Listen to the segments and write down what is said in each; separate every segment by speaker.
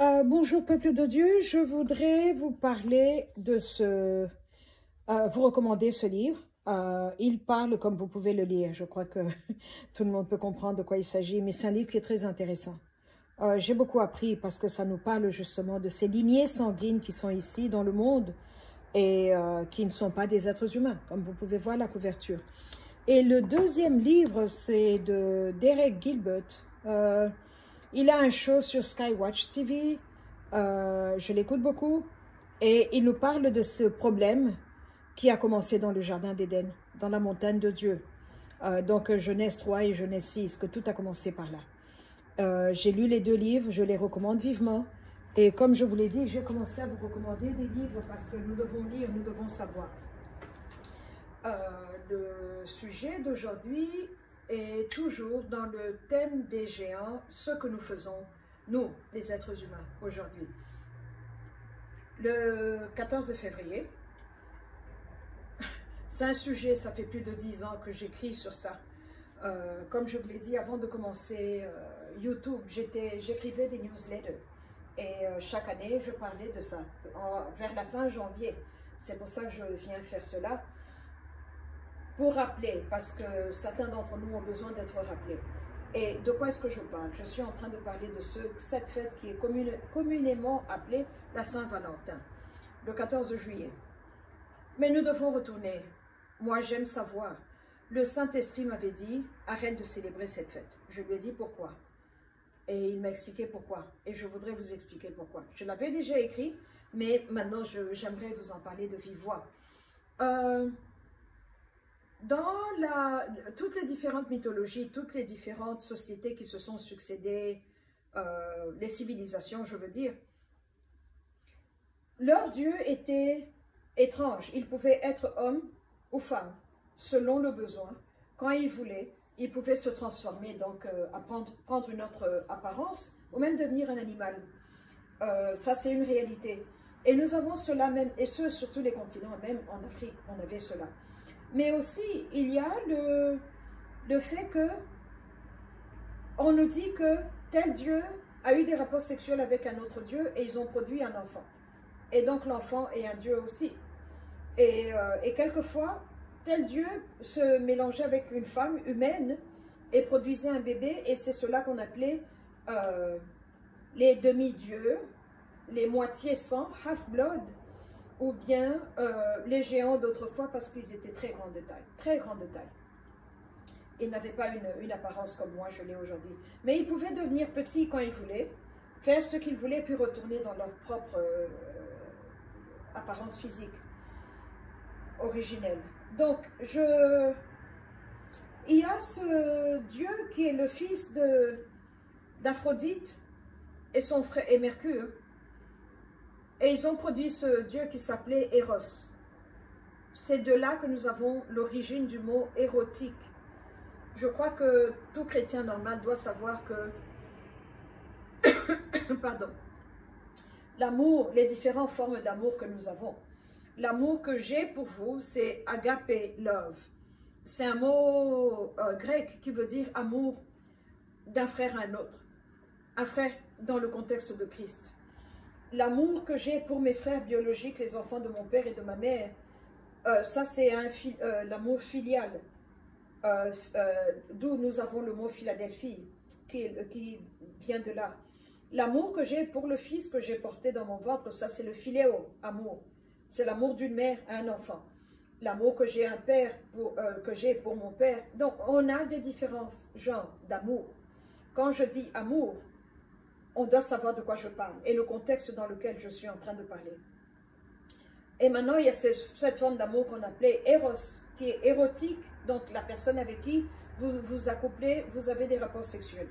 Speaker 1: Euh, bonjour peuple de Dieu, je voudrais vous parler de ce, euh, vous recommander ce livre. Euh, il parle comme vous pouvez le lire, je crois que tout le monde peut comprendre de quoi il s'agit, mais c'est un livre qui est très intéressant. J'ai beaucoup appris parce que ça nous parle justement de ces lignées sanguines qui sont ici dans le monde et qui ne sont pas des êtres humains, comme vous pouvez voir la couverture. Et le deuxième livre, c'est de Derek Gilbert. Euh, il a un show sur Skywatch TV. Euh, je l'écoute beaucoup. Et il nous parle de ce problème qui a commencé dans le Jardin d'Éden, dans la montagne de Dieu. Euh, donc Genèse 3 et Genèse 6, que tout a commencé par là. Euh, j'ai lu les deux livres, je les recommande vivement. Et comme je vous l'ai dit, j'ai commencé à vous recommander des livres parce que nous devons lire, nous devons savoir. Euh, le sujet d'aujourd'hui est toujours dans le thème des géants, ce que nous faisons, nous, les êtres humains, aujourd'hui. Le 14 février, c'est un sujet, ça fait plus de dix ans que j'écris sur ça. Euh, comme je vous l'ai dit avant de commencer euh, YouTube, j'écrivais des newsletters. Et euh, chaque année, je parlais de ça, vers la fin janvier. C'est pour ça que je viens faire cela, pour rappeler, parce que certains d'entre nous ont besoin d'être rappelés. Et de quoi est-ce que je parle? Je suis en train de parler de ce, cette fête qui est communément appelée la Saint-Valentin, le 14 juillet. Mais nous devons retourner. Moi, j'aime savoir. Le Saint-Esprit m'avait dit, arrête de célébrer cette fête. Je lui ai dit pourquoi. Et il m'a expliqué pourquoi. Et je voudrais vous expliquer pourquoi. Je l'avais déjà écrit, mais maintenant, j'aimerais vous en parler de vive voix. Euh, dans toutes les différentes mythologies, toutes les différentes sociétés qui se sont succédées, euh, les civilisations, je veux dire, leur Dieu était étrange. Il pouvait être homme ou femme, selon le besoin. Quand il voulait, il pouvait se transformer, donc euh, prendre, une autre apparence, ou même devenir un animal. Euh, ça, c'est une réalité. Et nous avons cela même, et ce, sur tous les continents, même en Afrique, on avait cela. Mais aussi, il y a le, le fait que on nous dit que tel Dieu a eu des rapports sexuels avec un autre Dieu et ils ont produit un enfant. Et donc l'enfant est un Dieu aussi. Et, euh, et, quelquefois, tel Dieu se mélangeait avec une femme humaine et produisait un bébé, et c'est cela qu'on appelait euh, les demi-dieux, les moitiés sang, half-blood, ou bien euh, les géants d'autrefois parce qu'ils étaient très grands de taille, très grands de taille. Ils n'avaient pas une, apparence comme moi, je l'ai aujourd'hui. Mais ils pouvaient devenir petits quand ils voulaient, faire ce qu'ils voulaient, puis retourner dans leur propre euh, apparence physique originelle. Donc, je... il y a ce Dieu qui est le fils d'Aphrodite et son frère et Mercure. Et ils ont produit ce Dieu qui s'appelait Eros. C'est de là que nous avons l'origine du mot érotique. Je crois que tout chrétien normal doit savoir que, pardon, l'amour, les différentes formes d'amour que nous avons. L'amour que j'ai pour vous, c'est agape love. C'est un mot euh, grec qui veut dire amour d'un frère à un autre. Un frère dans le contexte de Christ. L'amour que j'ai pour mes frères biologiques, les enfants de mon père et de ma mère, euh, ça c'est euh, l'amour filial. Euh, d'où nous avons le mot Philadelphie, qui, vient de là. L'amour que j'ai pour le fils que j'ai porté dans mon ventre, ça c'est le philéo, amour. C'est l'amour d'une mère à un enfant. L'amour que j'ai pour, que j'ai pour mon père. Donc, on a des différents genres d'amour. Quand je dis amour, on doit savoir de quoi je parle et le contexte dans lequel je suis en train de parler. Et maintenant, il y a cette, forme d'amour qu'on appelait éros, qui est érotique. Donc, la personne avec qui vous vous accouplez, vous avez des rapports sexuels.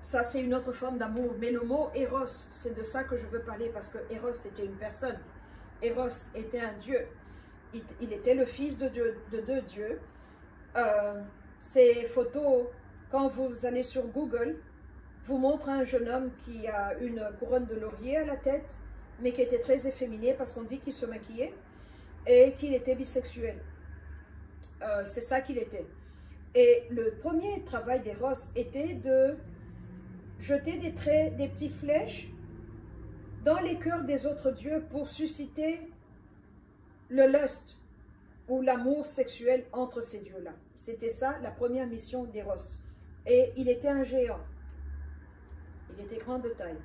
Speaker 1: Ça, c'est une autre forme d'amour. Mais le mot éros, c'est de ça que je veux parler parce que éros, c'était une personne. Eros était un dieu. Il, était le fils de deux dieux. Euh, ces photos, quand vous allez sur Google, vous montrent un jeune homme qui a une couronne de laurier à la tête, mais qui était très efféminé parce qu'on dit qu'il se maquillait et qu'il était bisexuel. Euh, C'est ça qu'il était. Et le premier travail d'Eros était de jeter des traits, des petites flèches dans les cœurs des autres dieux pour susciter le lust ou l'amour sexuel entre ces dieux-là. C'était ça la première mission d'Eros. Et il était un géant. Il était grand de taille.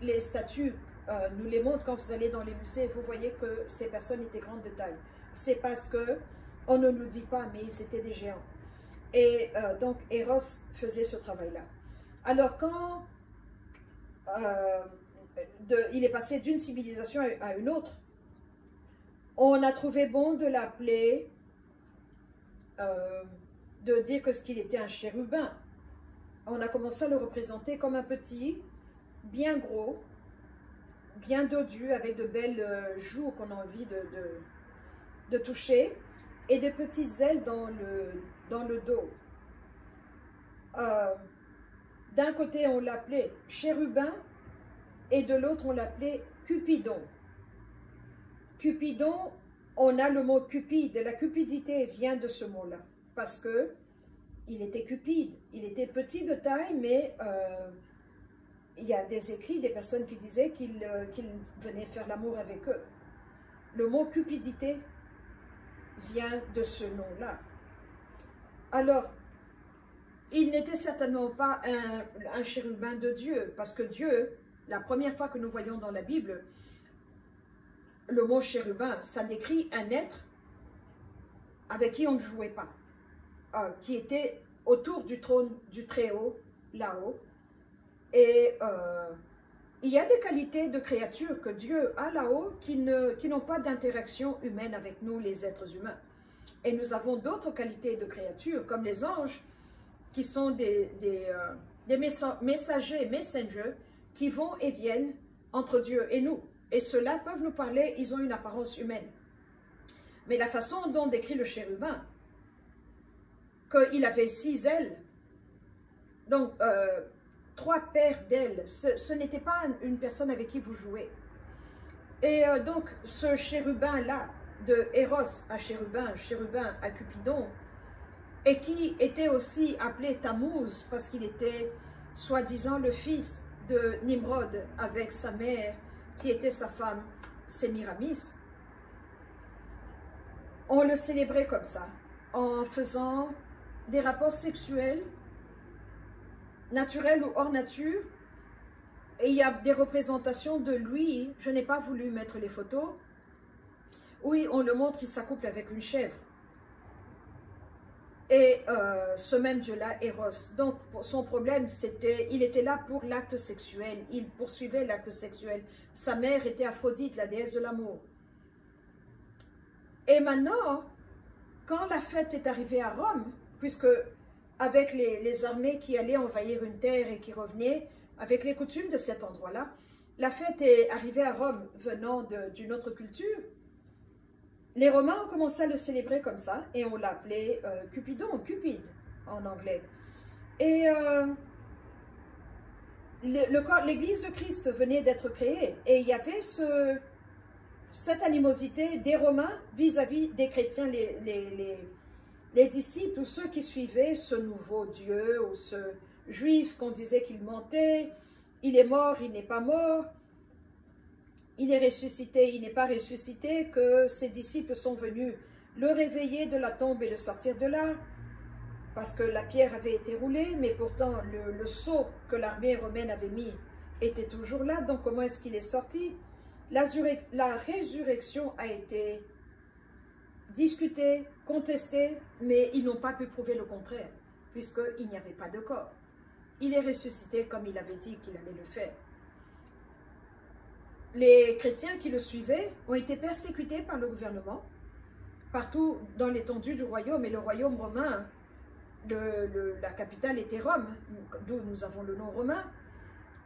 Speaker 1: Les statues euh, nous les montrent quand vous allez dans les musées. Vous voyez que ces personnes étaient grandes de taille. C'est parce que on ne nous dit pas, mais ils étaient des géants. Et euh, donc Eros faisait ce travail-là. Alors quand euh, il est passé d'une civilisation à une autre, on a trouvé bon de l'appeler, de dire que ce qu'il était un chérubin on a commencé à le représenter comme un petit, bien gros, bien dodu, avec de belles euh, joues qu'on a envie de, de, toucher, et des petites ailes dans le, dans le dos. Euh, d'un côté, on l'appelait chérubin, et de l'autre, on l'appelait Cupidon. Cupidon, on a le mot cupide, la cupidité vient de ce mot-là, parce que il était cupide, il était petit de taille, mais euh, il y a des écrits des personnes qui disaient euh, qu'il venait faire l'amour avec eux. Le mot cupidité vient de ce nom-là. Alors, il n'était certainement pas un, un, chérubin de Dieu, parce que Dieu, la première fois que nous voyons dans la Bible, le mot chérubin, ça décrit un être avec qui on ne jouait pas. Euh, qui était autour du trône du Très-Haut, là-haut. Et euh, il y a des qualités de créatures que Dieu a là-haut qui n'ont qui pas d'interaction humaine avec nous, les êtres humains. Et nous avons d'autres qualités de créatures, comme les anges, qui sont des, des, euh, des messagers, messengers, qui vont et viennent entre Dieu et nous. Et ceux-là peuvent nous parler, ils ont une apparence humaine. Mais la façon dont décrit le chérubin, qu'il avait six ailes. Donc, euh, trois paires d'ailes. Ce, n'était pas une personne avec qui vous jouez. Et euh, donc, ce chérubin-là, de Eros à chérubin, chérubin à Cupidon, et qui était aussi appelé Tammuz parce qu'il était soi-disant le fils de Nimrod avec sa mère, qui était sa femme, Sémiramis. On le célébrait comme ça, en faisant des rapports sexuels, naturels ou hors nature, et il y a des représentations de lui, je n'ai pas voulu mettre les photos, oui, on le montre, il s'accouple avec une chèvre. Et euh, ce même Dieu-là, Eros. Donc, son problème, c'était, il était là pour l'acte sexuel. Il poursuivait l'acte sexuel. Sa mère était Aphrodite, la déesse de l'amour. Et maintenant, quand la fête est arrivée à Rome, puisque avec les, armées qui allaient envahir une terre et qui revenaient, avec les coutumes de cet endroit-là, la fête est arrivée à Rome venant d'une autre culture. Les Romains ont commencé à le célébrer comme ça et on l'appelait euh, Cupidon, Cupide en anglais. Et euh, l'Église de Christ venait d'être créée et il y avait ce, cette animosité des Romains vis-à-vis des chrétiens, les disciples ou ceux qui suivaient ce nouveau Dieu ou ce juif qu'on disait qu'il mentait, il est mort, il n'est pas mort, il est ressuscité, il n'est pas ressuscité, que ses disciples sont venus le réveiller de la tombe et le sortir de là, parce que la pierre avait été roulée, mais pourtant le, le sceau que l'armée romaine avait mis était toujours là, donc comment est-ce qu'il est sorti? La résurrection a été discuté, contesté, mais ils n'ont pas pu prouver le contraire, puisqu'il n'y avait pas de corps. Il est ressuscité comme il avait dit qu'il allait le faire. Les chrétiens qui le suivaient ont été persécutés par le gouvernement, partout dans l'étendue du royaume, et le royaume romain, la capitale était Rome, d'où nous avons le nom romain.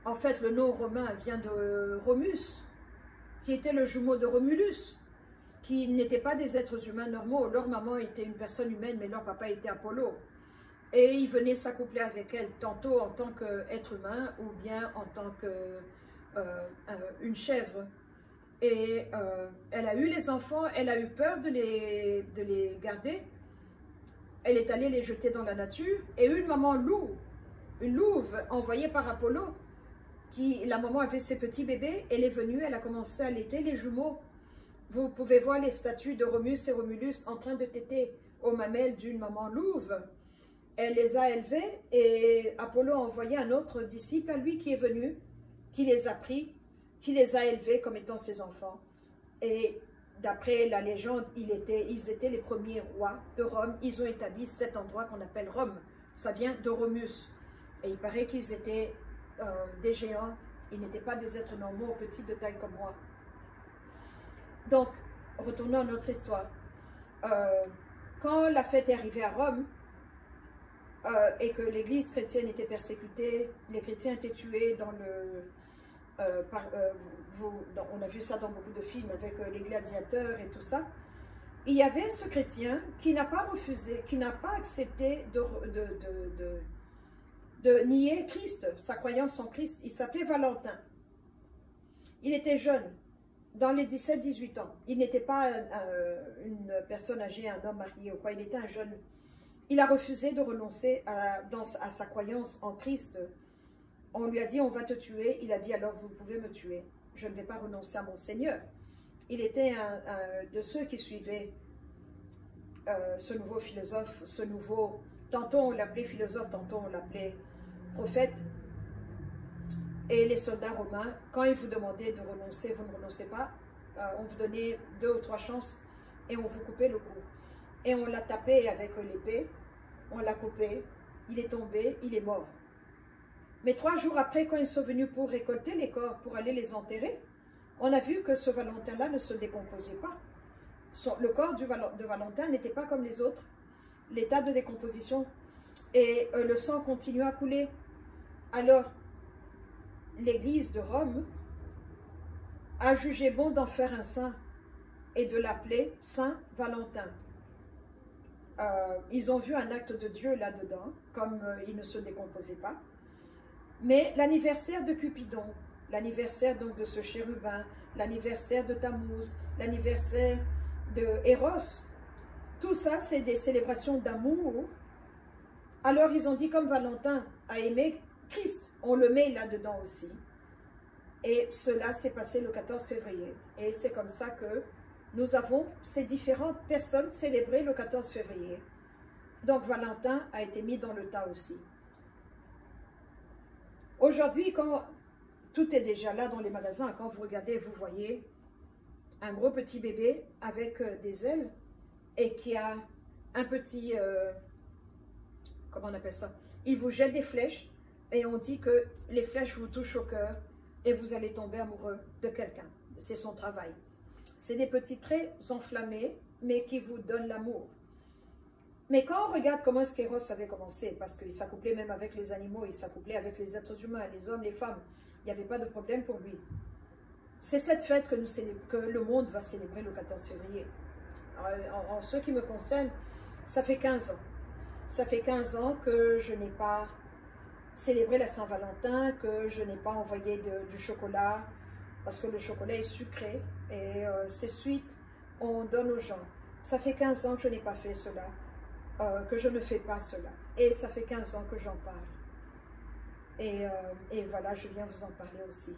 Speaker 1: En fait, le nom romain vient de Romus, qui était le jumeau de Romulus, qui n'étaient pas des êtres humains normaux. Leur maman était une personne humaine, mais leur papa était Apollo. Et il venait s'accoupler avec elle, tantôt en tant qu'être humain ou bien en tant qu'une euh, chèvre. Et euh, elle a eu les enfants, elle a eu peur de les, de les garder. Elle est allée les jeter dans la nature. Et une maman loup, une louve envoyée par Apollo, qui, la maman avait ses petits bébés, elle est venue, elle a commencé à allaiter les jumeaux. Vous pouvez voir les statues de Romus et Romulus en train de téter aux mamelles d'une maman louve. Elle les a élevés et Apollo a envoyé un autre disciple à lui qui est venu, qui les a pris, qui les a élevés comme étant ses enfants. Et d'après la légende, ils étaient, ils étaient les premiers rois de Rome. Ils ont établi cet endroit qu'on appelle Rome. Ça vient de Romus. Et il paraît qu'ils étaient euh, des géants. Ils n'étaient pas des êtres normaux, petits de taille comme moi. Donc, retournons à notre histoire. Euh, quand la fête est arrivée à Rome, euh, et que l'église chrétienne était persécutée, les chrétiens étaient tués dans le... Euh, on a vu ça dans beaucoup de films avec les gladiateurs et tout ça. Il y avait ce chrétien qui n'a pas refusé, qui n'a pas accepté de, nier Christ, sa croyance en Christ. Il s'appelait Valentin. Il était jeune, dans les 17-18 ans. Il n'était pas une personne âgée, un homme marié ou quoi, il était un jeune. Il a refusé de renoncer à, sa croyance en Christ. On lui a dit, on va te tuer. Il a dit, alors vous pouvez me tuer. Je ne vais pas renoncer à mon Seigneur. Il était un, de ceux qui suivaient euh, ce nouveau philosophe, ce nouveau... Tantôt on l'appelait philosophe, tantôt on l'appelait prophète. Et les soldats romains, quand ils vous demandaient de renoncer, vous ne renoncez pas, euh, on vous donnait deux ou trois chances et on vous coupait le cou. Et on l'a tapé avec l'épée, on l'a coupé, il est tombé, il est mort. Mais trois jours après, quand ils sont venus pour récolter les corps, pour aller les enterrer, on a vu que ce Valentin-là ne se décomposait pas. le corps de Valentin n'était pas comme les autres, l'état de décomposition, et euh, le sang continuait à couler. Alors, l'Église de Rome a jugé bon d'en faire un saint et de l'appeler Saint Valentin. Euh, ils ont vu un acte de Dieu là-dedans, comme euh, il ne se décomposait pas. Mais l'anniversaire de Cupidon, l'anniversaire donc de ce chérubin, l'anniversaire de Tammuz, l'anniversaire de Eros, tout ça c'est des célébrations d'amour. Alors ils ont dit comme Valentin a aimé Christ. On le met là-dedans aussi. Et cela s'est passé le 14 février. Et c'est comme ça que nous avons ces différentes personnes célébrées le 14 février. Donc Valentin a été mis dans le tas aussi. Aujourd'hui, quand tout est déjà là dans les magasins, quand vous regardez, vous voyez un gros petit bébé avec euh, des ailes et qui a un petit, euh, comment on appelle ça? Il vous jette des flèches et on dit que les flèches vous touchent au cœur et vous allez tomber amoureux de quelqu'un. C'est son travail. C'est des petits traits enflammés, mais qui vous donnent l'amour. Mais quand on regarde comment qu'Eros avait commencé, parce qu'il s'accouplait même avec les animaux, il s'accouplait avec les êtres humains, les hommes, les femmes, il n'y avait pas de problème pour lui. C'est cette fête que, le monde va célébrer le 14 février. En, en, ce qui me concerne, ça fait 15 ans. Ça fait 15 ans que je n'ai pas célébrer la Saint-Valentin, que je n'ai pas envoyé du chocolat, parce que le chocolat est sucré, et euh, c'est suite, on donne aux gens. Ça fait 15 ans que je n'ai pas fait cela, euh, que je ne fais pas cela. Et ça fait 15 ans que j'en parle. Euh, et, voilà, je viens vous en parler aussi.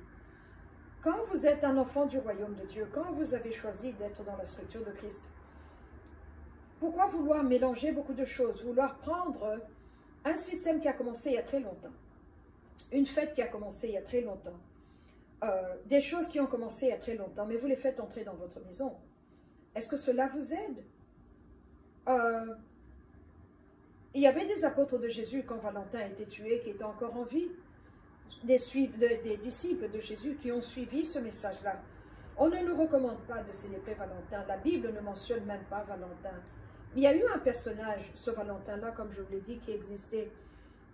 Speaker 1: Quand vous êtes un enfant du royaume de Dieu, quand vous avez choisi d'être dans la structure de Christ, pourquoi vouloir mélanger beaucoup de choses, vouloir prendre un système qui a commencé il y a très longtemps, une fête qui a commencé il y a très longtemps, euh, des choses qui ont commencé il y a très longtemps, mais vous les faites entrer dans votre maison. Est-ce que cela vous aide? Euh, Il y avait des apôtres de Jésus quand Valentin a été tué, qui étaient encore en vie, des, des disciples de Jésus qui ont suivi ce message-là. On ne nous recommande pas de célébrer Valentin. La Bible ne mentionne même pas Valentin. Il y a eu un personnage, ce Valentin-là, comme je vous l'ai dit, qui existait.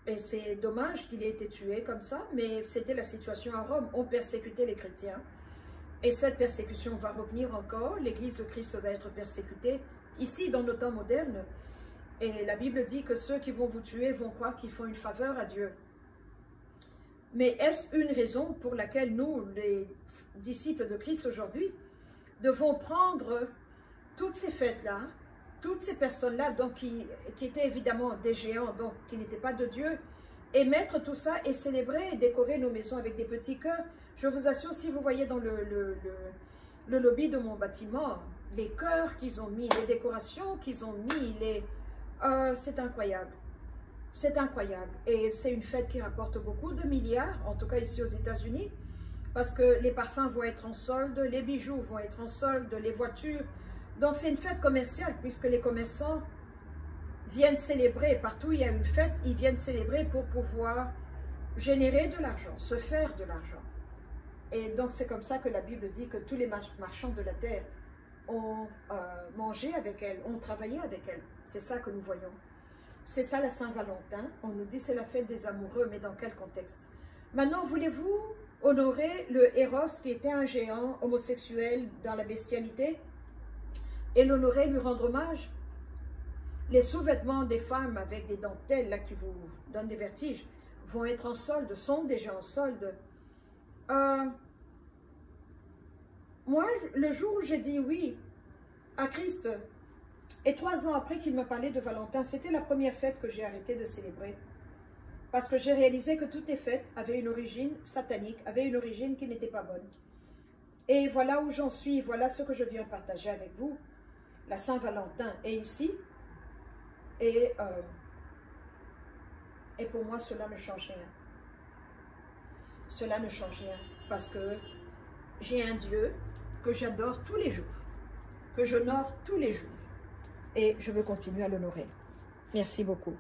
Speaker 1: Et c'est dommage qu'il ait été tué comme ça, mais c'était la situation à Rome. On persécutait les chrétiens. Et cette persécution va revenir encore. L'Église de Christ va être persécutée ici, dans nos temps modernes. Et la Bible dit que ceux qui vont vous tuer vont croire qu'ils font une faveur à Dieu. Mais est-ce une raison pour laquelle nous, les disciples de Christ aujourd'hui, devons prendre toutes ces fêtes-là toutes ces personnes-là, donc qui, étaient évidemment des géants, donc qui n'étaient pas de Dieu, et mettre tout ça et célébrer et décorer nos maisons avec des petits cœurs. Je vous assure, si vous voyez dans le, le, le, lobby de mon bâtiment, les cœurs qu'ils ont mis, les décorations qu'ils ont mis, euh, c'est incroyable. C'est incroyable. Et c'est une fête qui rapporte beaucoup de milliards, en tout cas ici aux États-Unis, parce que les parfums vont être en solde, les bijoux vont être en solde, les voitures. Donc c'est une fête commerciale, puisque les commerçants viennent célébrer, partout il y a une fête, ils viennent célébrer pour pouvoir générer de l'argent, se faire de l'argent. Et donc c'est comme ça que la Bible dit que tous les marchands de la terre ont euh, mangé avec elle, ont travaillé avec elle. C'est ça que nous voyons. C'est ça la Saint-Valentin. On nous dit c'est la fête des amoureux, mais dans quel contexte? Maintenant, voulez-vous honorer le Héros qui était un géant homosexuel dans la bestialité? Et l'honorer, lui rendre hommage Les sous-vêtements des femmes avec des dentelles là, qui vous donnent des vertiges vont être en solde, sont déjà en solde. Euh, moi, le jour où j'ai dit oui à Christ, et trois ans après qu'il me parlait de Valentin, c'était la première fête que j'ai arrêté de célébrer. Parce que j'ai réalisé que toutes les fêtes avaient une origine satanique, avaient une origine qui n'était pas bonne. Et voilà où j'en suis, voilà ce que je viens partager avec vous. La Saint-Valentin est ici. Et, euh, et pour moi, cela ne change rien. Cela ne change rien. Parce que j'ai un Dieu que j'adore tous les jours, que j'honore tous les jours. Et je veux continuer à l'honorer. Merci beaucoup.